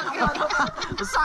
我